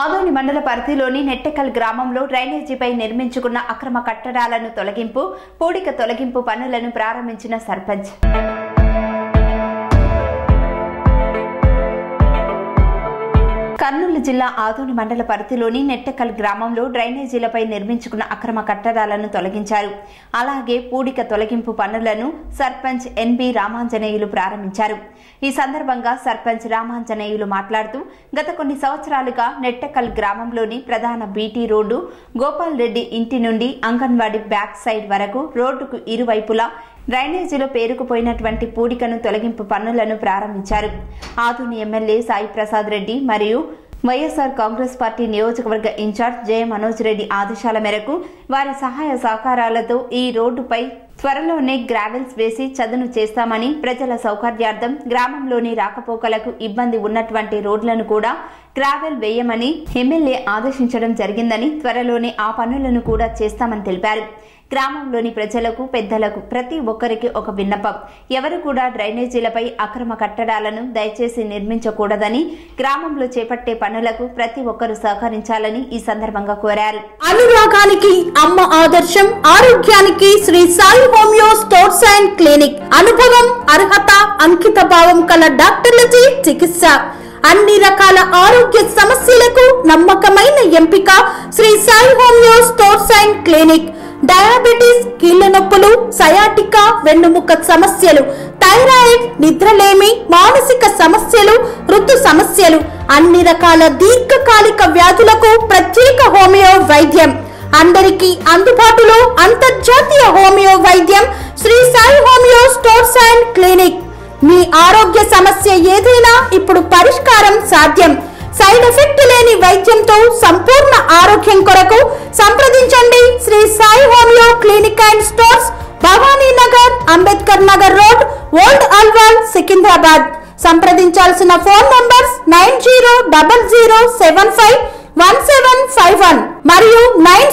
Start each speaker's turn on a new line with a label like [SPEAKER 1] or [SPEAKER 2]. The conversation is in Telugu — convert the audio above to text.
[SPEAKER 1] ఆదోని మండల పరిధిలోని నెట్టెకల్ గ్రామంలో డ్రైనేజీపై నిర్మించుకున్న అక్రమ కట్టడాలను తొలగింపు పూడిక తొలగింపు పనులను ప్రారంభించిన సర్పంచ్. కర్నూలు జిల్లా ఆదోని మండల పరిధిలోని నెట్టెకల్ గ్రామంలో డ్రైనేజీలపై నిర్మించుకున్న అక్రమ కట్టడాలను తొలగించారు. అలాగే పూడిక తొలగింపు పనులను సర్పంచ్ ఎన్బి రామాంజనేయులు ప్రారంభించారు. ఈ సందర్భంగా సర్పంచ్ రామాంజనేయులు మాట్లాడుతూ గత కొన్ని సంవత్సరాలుగా నెట్టెకల్ గ్రామంలోని ప్రధాన బీటీ రోడ్డు గోపాల్ రెడ్డి ఇంటి నుండి అంగన్వాడీ బ్యాక్ సైడ్ వరకు రోడ్డుకు ఇరువైపులా డ్రైనేజీలో పేరుకుపోయినటువంటి పూడికను తొలగింపు పనులను ప్రారంభించారు. ఆధుని ఎమ్మెల్యే సాయి ప్రసాద్ రెడ్డి మరియు వైఎస్ఆర్ కాంగ్రెస్ పార్టీ నియోజకవర్గ ఇన్ఛార్జ్ జయ మనోజ్ రెడ్డి ఆదేశాల మేరకు వారి సహాయ సహకారాలతో ఈ రోడ్డుపై త్వరలోనే గ్రావెల్స్ వేసి చదును చేస్తామని ప్రజల సౌకర్యార్థం గ్రామంలోని రాకపోకలకు ఇబ్బంది ఉన్నటువంటి రోడ్లను కూడా ట్రావెల్ వేయమని ఎమ్మెల్యే ఆదేశించడం జరిగిందని త్వరలోనే ఆ పనులను కూడా చేస్తామని తెలిపారు. గ్రామంలోని ప్రజలకు పెద్దలకు ప్రతి ఒక్కరికి ఒక విన్నపం. ఎవరు కూడా డ్రైనేజీలపై అక్రమ కట్టడాలను దయచేసి నిర్మించకూడదని గ్రామంలో చేపట్టే పనులకు ప్రతి ఒక్కరూ సహకరించాలని ఈ సందర్భంగా కోరారు.
[SPEAKER 2] అనురాగానికి అమ్మ ఆదర్శం ఆరోగ్యానికి Sri Sai homeo sports and clinic. అనుభవం అర్హత అంకిత భావం కల డాక్టర్లచే చికిత్స. అన్ని రకాల ఆరోగ్య సమస్యలకు నమ్మకమైన ఎంపిక. Sri Sai homeo stores and clinic. Diabetes కీళ్ళ నొప్పులు సయాటికా వెన్నుముక్క సమస్యలు థైరాయిడ్ నిద్రలేమి మానసిక సమస్యలు ఋతు సమస్యలు అన్ని రకాల దీర్ఘకాలిక వ్యాధులకు ప్రత్యేక హోమియో వైద్యం. అందరికీ అందుబాటులో అంతర్జాతీయ హోమియో వైద్యం. Sri Sai homeo stores and clinic. మీ ఆరోగ్య సమస్య ఏదైనా ఇప్పుడు పరిష్కారం సాధ్యం. సైడ్ ఎఫెక్ట్ లేని వైద్యంతో సంపూర్ణ ఆరోగ్యం కొరకు సంప్రదించండి Sri Sai homeo clinic and stores Bhavani Nagar Ambedkar Nagar road old Alwal Secunderabad. సంప్రదించాల్సిన phone numbers nine zero double zero seven five one seven five one మరియు నైన్